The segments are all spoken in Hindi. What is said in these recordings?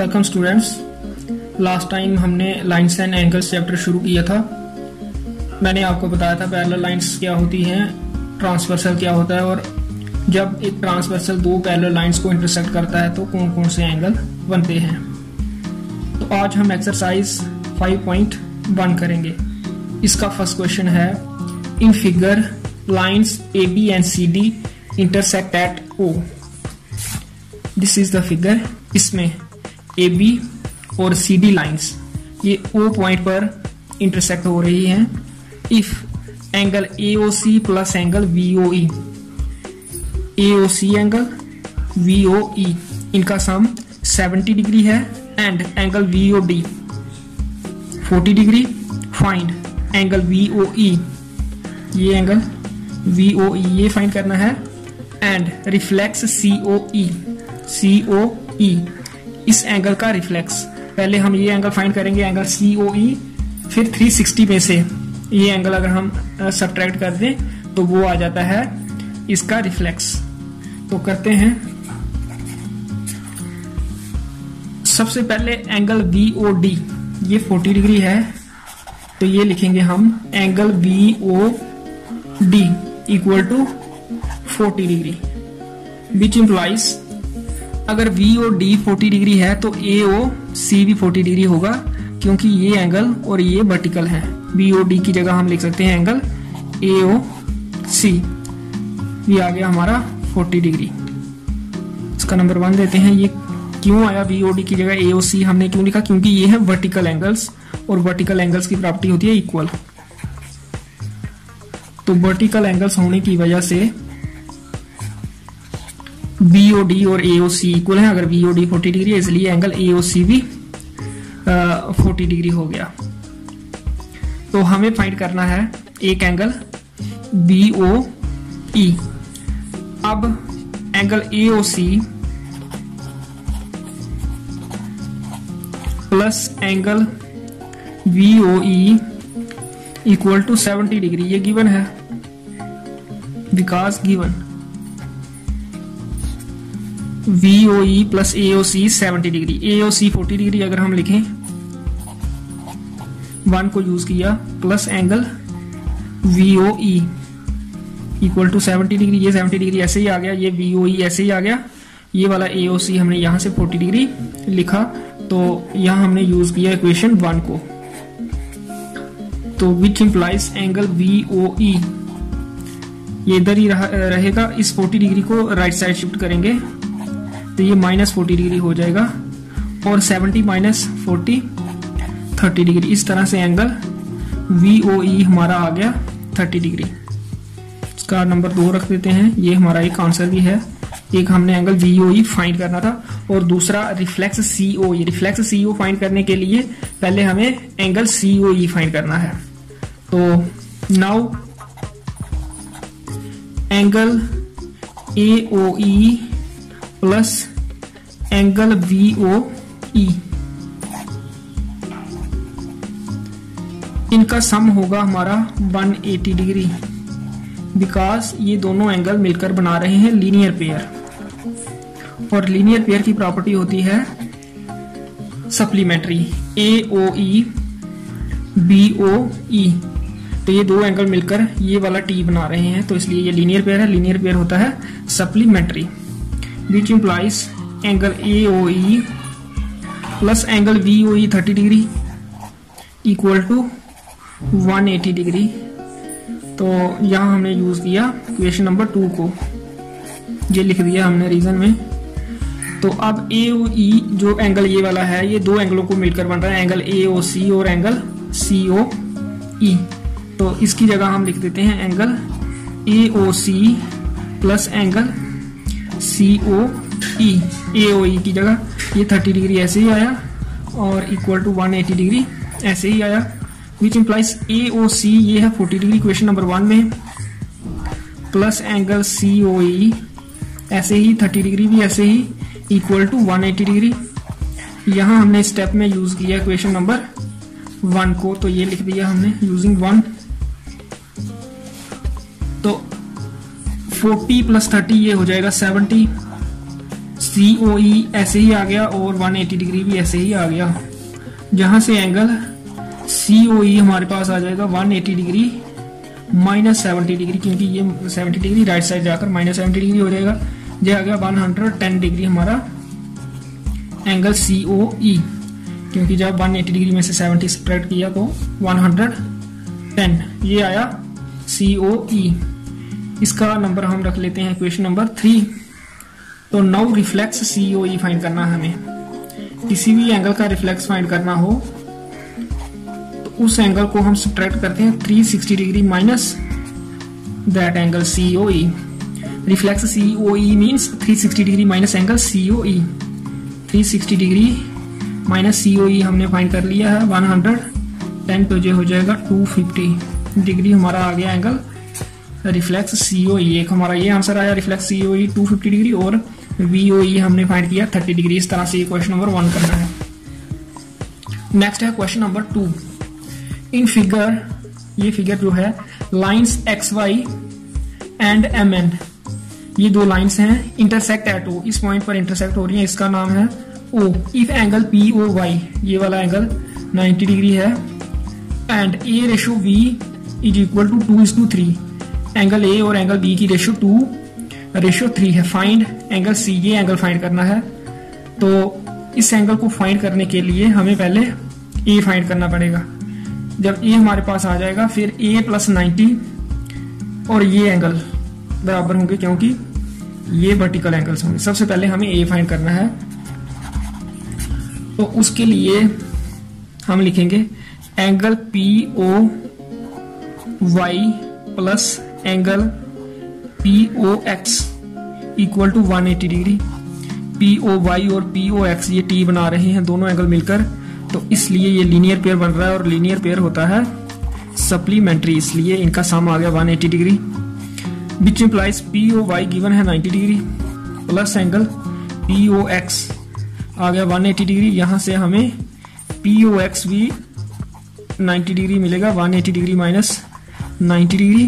वेलकम स्टूडेंट्स लास्ट टाइम हमने लाइन्स एंड एंगल्स चैप्टर शुरू किया था। मैंने आपको बताया था पैरेलल लाइंस क्या होती हैं ट्रांसवर्सल क्या होता है, और जब एक ट्रांसवर्सल दो पैरेलल लाइंस को इंटरसेक्ट करता है तो कौन कौन से एंगल बनते हैं? तो आज हम एक्सरसाइज 5.1 करेंगे। इसका फ़र्स्ट क्वेश्चन है in figure lines A B and C D intersect at O this is the figure इसमें ए बी और सी डी लाइन्स ये ओ पॉइंट पर इंटरसेक्ट हो रही हैं। If angle A O C plus angle B O E A O C angle B O E इनका सम 70 डिग्री है and angle B O D 40 degree find angle B O E ये एंगल वी ओ ई ये फाइंड करना है and reflex C O E C O ई इस एंगल का रिफ्लेक्स पहले हम ये एंगल फाइंड करेंगे एंगल सी ओ ई फिर 360 में से ये एंगल अगर हम सब्ट्रैक्ट कर दें तो वो आ जाता है इसका रिफ्लेक्स तो करते हैं। सबसे पहले एंगल वी ओ डी ये 40 डिग्री है तो ये लिखेंगे हम angle B O D equal to 40 degree which implies अगर B O D forty degree है तो ए ओ सी भी फोर्टी डिग्री होगा, क्योंकि ये एंगल और ये वर्टिकल है। बी ओ डी की जगह हम लिख सकते हैं एंगल ए ओ सी ये आ गया हमारा फोर्टी डिग्री इसका नंबर वन देते हैं, ये क्यों आया बी ओ डी की जगह ए ओ सी हमने क्यों लिखा? क्योंकि ये है वर्टिकल एंगल्स और वर्टिकल एंगल्स की प्रॉपर्टी होती है इक्वल तो वर्टिकल एंगल्स होने की वजह से बी ओ डी और ए ओ सी इक्वल है, अगर B O D forty degree है, इसलिए एंगल ए ओ सी भी फोर्टी डिग्री हो गया। तो हमें फाइंड करना है एक एंगल बी ओ अब angle A plus angle B O equal to seventy degree ये गिवन है। Because given B O E plus A O C seventy degree A O C forty degree अगर हम लिखें वन को यूज़ किया plus angle B O E equal to seventy degree ये सेवेंटी डिग्री ऐसे ही आ गया ये वी ओ ई ऐसे ही आ गया। ये वाला ए ओ सी हमने यहाँ से फोर्टी डिग्री लिखा तो यहाँ हमने यूज़ किया इक्वेशन वन को। तो which implies angle B O E ये इधर ही रहा, रहेगा इस 40 डिग्री को राइट साइड शिफ्ट करेंगे। तो ये माइनस फोर्टी डिग्री हो जाएगा और 70 माइनस फोर्टी थर्टी डिग्री इस तरह से एंगल वी ओ ई हमारा आ गया 30 डिग्री इसका नंबर दो रख देते हैं। ये हमारा एक आंसर भी है। एक हमने angle B O E find करना था और दूसरा reflex C O E reflex C O find करने के लिए पहले हमें angle C O E find करना है। तो now angle A O E plus angle B O E इनका सम होगा हमारा 180 डिग्री बिकॉज़ ये दोनों एंगल मिलकर बना रहे हैं लीनियर पेयर और लीनियर पेयर की प्रॉपर्टी होती है सप्लीमेंट्री ए ओ ई बी ओ ई तो ये दो एंगल मिलकर ये वाला टी बना रहे हैं तो इसलिए ये लीनियर पेयर है लीनियर पेयर होता है supplementary which implies angle A O E plus angle B O E thirty degree equal to one eighty degree तो यहाँ हमने यूज़ किया क्वेश्चन नंबर टू को। ये लिख दिया हमने रीजन में। तो अब ए ओ ई जो एंगल ये वाला है, ये दो एंगलों को मिलकर बन रहा है एंगल ए ओ सी और एंगल सी ओ ई तो इसकी जगह हम लिख देते हैं angle A O C plus angle C O E A O E की जगह। ये 30 डिग्री ऐसे ही आया और इक्वल टू 180 डिग्री ऐसे ही आया विच इंप्लाइज ए ओ सी ये है 40 डिग्री क्वेश्चन नंबर वन में। Plus angle C O E ऐसे ही 30 डिग्री भी ऐसे ही इक्वल टू 180 डिग्री यहाँ हमने स्टेप में यूज़ किया क्वेश्चन नंबर वन को तो ये लिख दिया हमने यूजिंग वन तो 40 प्लस 30 ये हो जाएगा 70 सी ओ ई ऐसे ही आ गया और 180 डिग्री भी ऐसे ही आ गया। जहाँ से एंगल सी ओ ई हमारे पास आ जाएगा 180 डिग्री माइनस सेवेंटी डिग्री क्योंकि ये 70 डिग्री राइट साइड जाकर माइनस सेवेंटी डिग्री हो जाएगा। ये आ गया 110 डिग्री हमारा एंगल सी ओ ई क्योंकि जब 180 डिग्री में से 70 स्प्रेड किया तो 110 ये आया सी ओ ई इसका नंबर हम रख लेते हैं क्वेश्चन नंबर थ्री तो now reflex C O E find करना हमें। किसी भी एंगल का रिफ्लेक्स फाइंड करना हो तो उस एंगल को हम सब्ट्रैक्ट करते हैं 360 degree minus that angle C O E reflex C O E means 360 degree minus angle C O E 360 degree minus C O E हमने फाइंड कर लिया है 110 तो जो हो जाएगा 250 डिग्री हमारा आ गया एंगल रिफ्लेक्स सी ओ ई एक हमारा ये आंसर आया reflex C O E two fifty degree और वी ओ ई हमने फाइंड किया 30 डिग्री इस तरह से ये क्वेश्चन नंबर वन करना है। नेक्स्ट है question number two in figure ये फिगर जो है lines X Y and M N ये दो लाइंस हैं इंटरसेक्ट एट ओ इस पॉइंट पर इंटरसेक्ट हो रही है, इसका नाम है O if angle P O Y ये वाला एंगल 90 डिग्री है. And A ratio B is equal to two is to three angle A और एंगल बी की रेशो टू रेशो थ्री है फाइंड एंगल सी ये एंगल फाइंड करना है। तो इस एंगल को फाइंड करने के लिए हमें पहले ए फाइंड करना पड़ेगा। जब ए हमारे पास आ जाएगा, फिर ए प्लस नाइन्टी और ये एंगल बराबर होंगे क्योंकि ये वर्टिकल एंगल्स होंगे। सबसे पहले हमें ए फाइंड करना है। तो उसके लिए हम लिखेंगे angle P O Y plus angle P O X equal to 180 degree P O Y और पी ओ एक्स ये टी बना रहे हैं, दोनों एंगल मिलकर। तो इसलिए ये लीनियर पेयर बन रहा है और लीनियर पेयर होता है सप्लीमेंट्री इसलिए इनका सम आ गया 180 degree which implies P O Y given है 90 degree plus angle P O X आ गया 180 डिग्री यहाँ से हमें पी ओ एक्स भी 90 डिग्री मिलेगा 180 degree minus 90 degree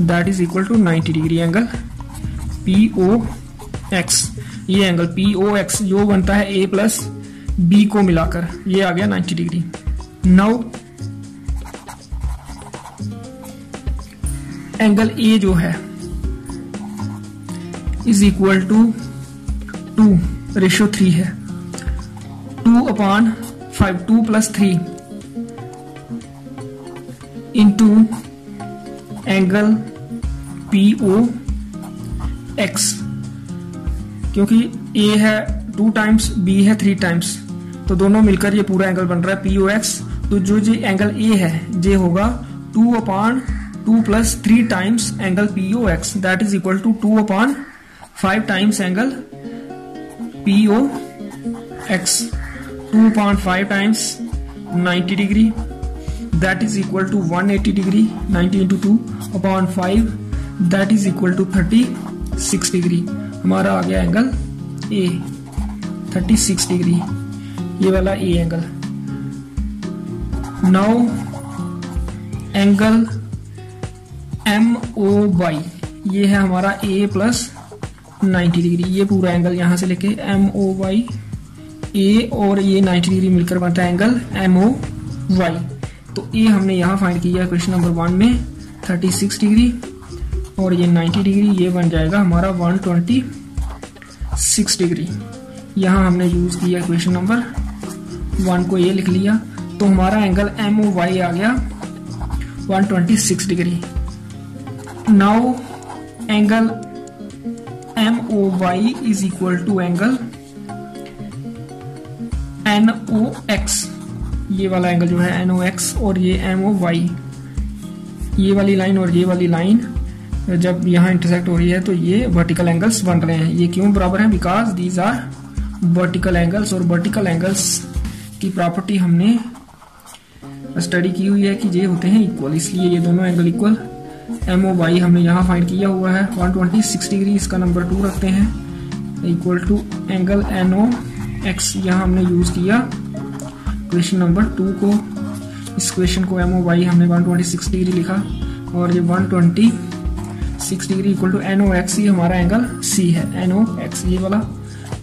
that is equal to 90 degree angle P O X ये एंगल पी ओ एक्स जो बनता है ए प्लस बी को मिलाकर, ये आ गया 90 डिग्री नाउ एंगल ए जो है is equal to two ratio three है. Two upon five two plus three into angle P O X क्योंकि ए है टू टाइम्स बी है थ्री टाइम्स तो दोनों मिलकर ये पूरा एंगल बन रहा है पी ओ एक्स तो जो जो एंगल ए है ये होगा two upon two plus three times angle P O X that is equal to two upon five times angle P O X two upon five times ninety degree is equal to one eighty degree ninety into two upon five that is equal to thirty six degree हमारा आ गया angle A thirty six degree ये वाला A angle now angle M O Y ये है हमारा ए प्लस नाइन्टी डिग्री ये पूरा एंगल यहाँ से लेके एम ओ वाई ए और ये नाइन्टी डिग्री मिलकर बनता है एंगल एम ओ वाई तो ए हमने यहाँ फाइंड किया क्वेश्चन नंबर वन में थर्टी सिक्स डिग्री और ये नाइन्टी डिग्री ये बन जाएगा हमारा वन ट्वेंटी सिक्स डिग्री यहाँ हमने यूज़ किया क्वेश्चन नंबर वन को ये लिख लिया। तो हमारा एंगल एम ओ वाई आ गया 126 degree now angle MOY is equal to angle NOX ये वाला एंगल जो है एन ओ एक्स और ये एम ओ वाई ये वाली लाइन और ये वाली लाइन जब यहाँ इंटरसेक्ट हो रही है तो ये वर्टिकल एंगल्स बन रहे हैं। ये क्यों बराबर हैं? Because these are vertical angles और वर्टिकल एंगल्स की प्रॉपर्टी हमने स्टडी की हुई है कि ये होते हैं इक्वल इसलिए ये दोनों angle equal M O Y हमने यहाँ फाइंड किया हुआ है। 126 डिग्री इसका नंबर टू रखते हैं। Equal to angle N O X यहाँ हमने यूज़ किया। क्वेश्चन नंबर टू को, इस क्वेश्चन को एम ओ वाई हमने 126 डिग्री लिखा और ये 126 degree equal to N O X ही हमारा एंगल सी है। एन ओ एक्स ये वाला।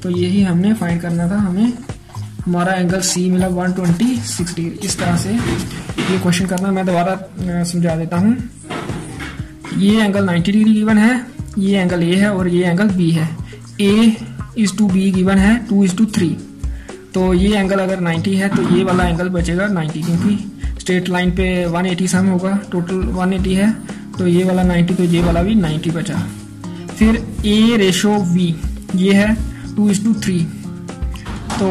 तो यही हमने फाइंड करना था। हमें हमारा एंगल सी मिला 126 डिग्री इस तरह से ये क्वेश्चन करना मैं दोबारा समझा देता हूँ। ये एंगल 90 डिग्री गिवन है, ये एंगल ए है और ये एंगल बी है। A is to B given है टू इज़ टू थ्री तो ये एंगल अगर 90 है तो ये वाला एंगल बचेगा 90 क्योंकि स्ट्रेट लाइन पे 180 सम होगा टोटल 180 है तो ये वाला 90 तो ये वाला भी 90 बचा। फिर ए रेशो वी ये है टू इज़ टू थ्री तो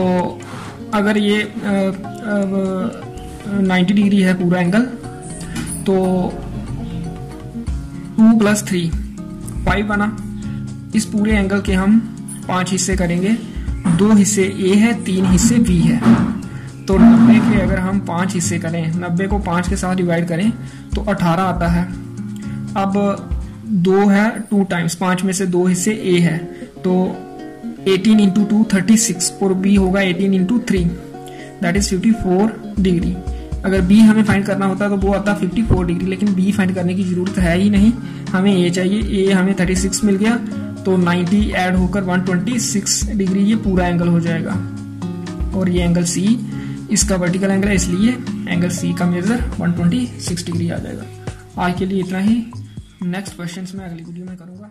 अगर ये नाइन्टी डिग्री है पूरा एंगल तो टू प्लस थ्री फाइव बना। इस पूरे एंगल के हम पाँच हिस्से करेंगे। दो हिस्से, ए है, तीन हिस्से, बी है। तो नब्बे के अगर हम पाँच हिस्से करें, नब्बे को पाँच के साथ डिवाइड करें तो अठारह आता है। अब दो है टू टाइम्स पाँच में से दो हिस्से, ए है। तो 18 इंटू टू थर्टी सिक्स और बी होगा 18 into three that is 54 degree अगर बी हमें फाइंड करना होता तो वो आता 54 डिग्री लेकिन बी फाइंड करने की ज़रूरत है ही नहीं। हमें ए चाहिए ए हमें 36 मिल गया तो 90 ऐड होकर 126 डिग्री ये पूरा एंगल हो जाएगा। और ये एंगल सी इसका वर्टिकल एंगल है, इसलिए एंगल सी का मेजर 126 डिग्री आ जाएगा। आज के लिए इतना ही। नेक्स्ट क्वेश्चन मैं अगली वीडियो में करूँगा।